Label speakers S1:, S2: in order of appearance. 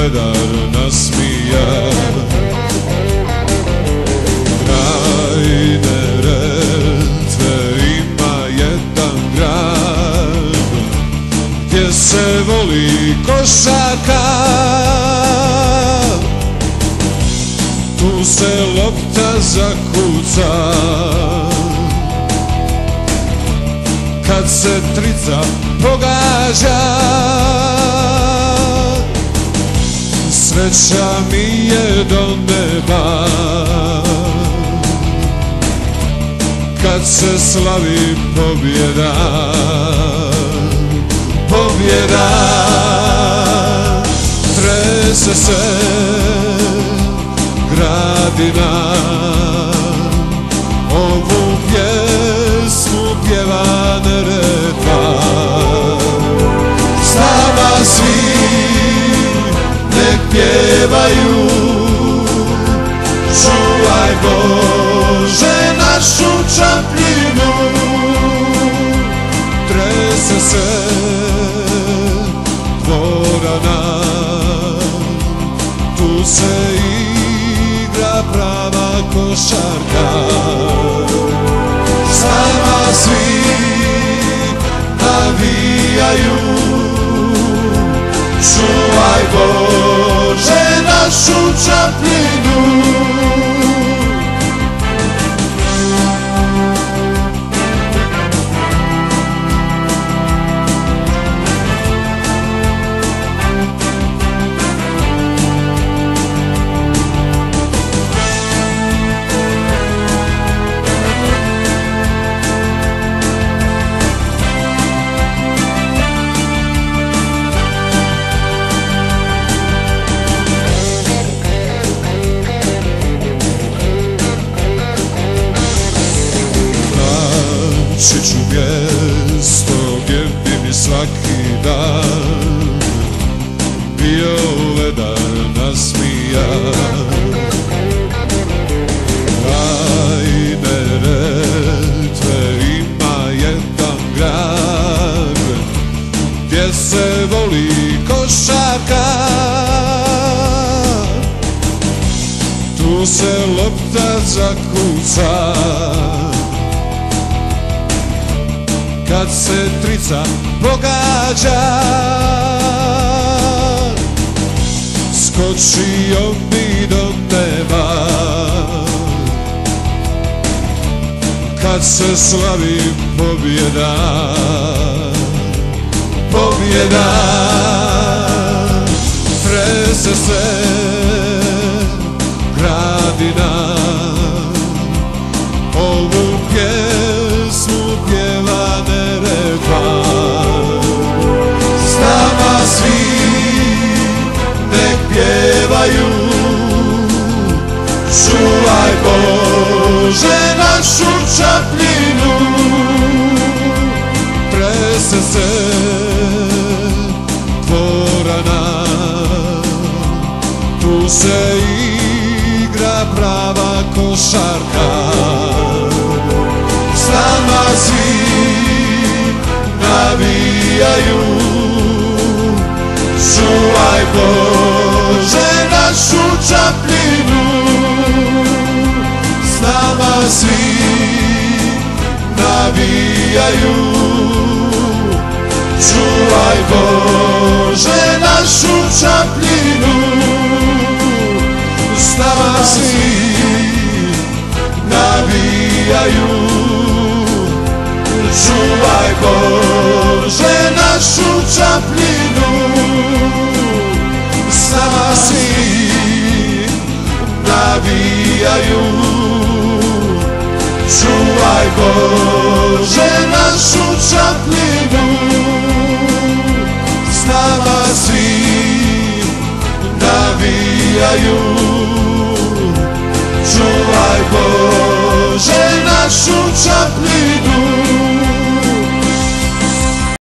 S1: vedar nasmija. Krajne Neretve ima jedan grad Gdje se voli košaka. Tu se lopta zakuca. Kad se trica pogađa. Sreća mi je do neba. Kad se slavi pobjeda Pobjeda. Trese se gradina Trese se dvorana Tu se igra prava košarka. Sama svi navijaju. Čuvaj Bože našu čapljinu svaki dan. Bio ledan nasmijan. Kraj Neretve ima jedan grad Gdje se voli košarka Tu se lopta zakuca. Kad se trica pogađa Skočio bi do neba Kad se slavi pobjeda. Pobjeda. Trese se Bože našu čapljinu Trese se dvorana. Tu se igra prava košarka. S nama svi navijaju Čuvaj svi navijaju. Čuvaj Bože našu čapljinu Daj Bože našu čapljenu. S nama svi navijaju. Čuvaj Bože našu čapljenu.